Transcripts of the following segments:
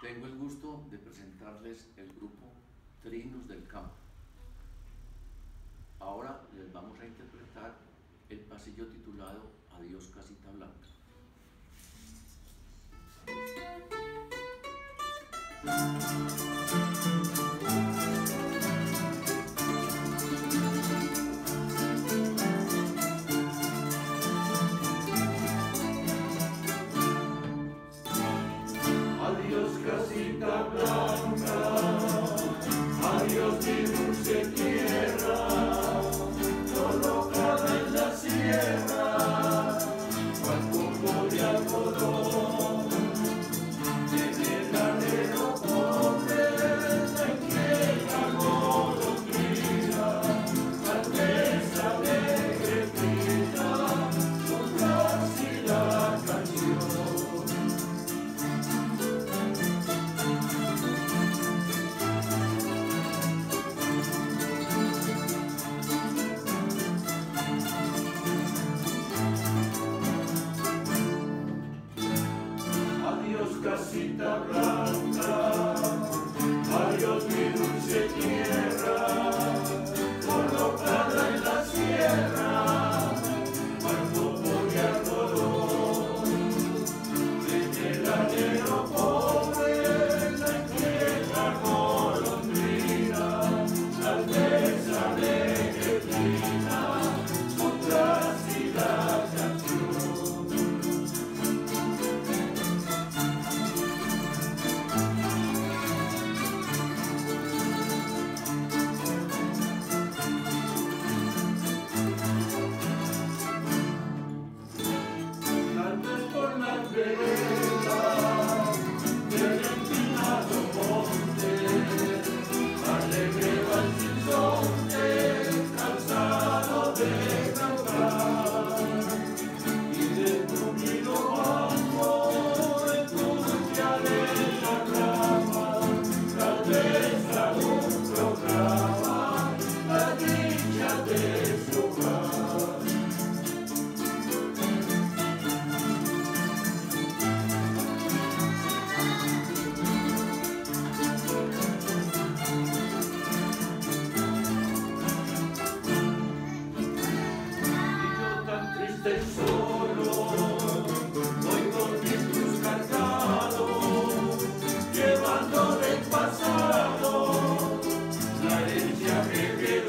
Tengo el gusto de presentarles el grupo Trinos del Campo. Ahora les vamos a interpretar el pasillo titulado Adiós Casita Blanca. casita blanca. minha.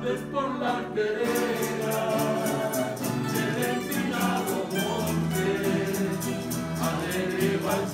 Andes por las veredas del empinado monte, alegre va el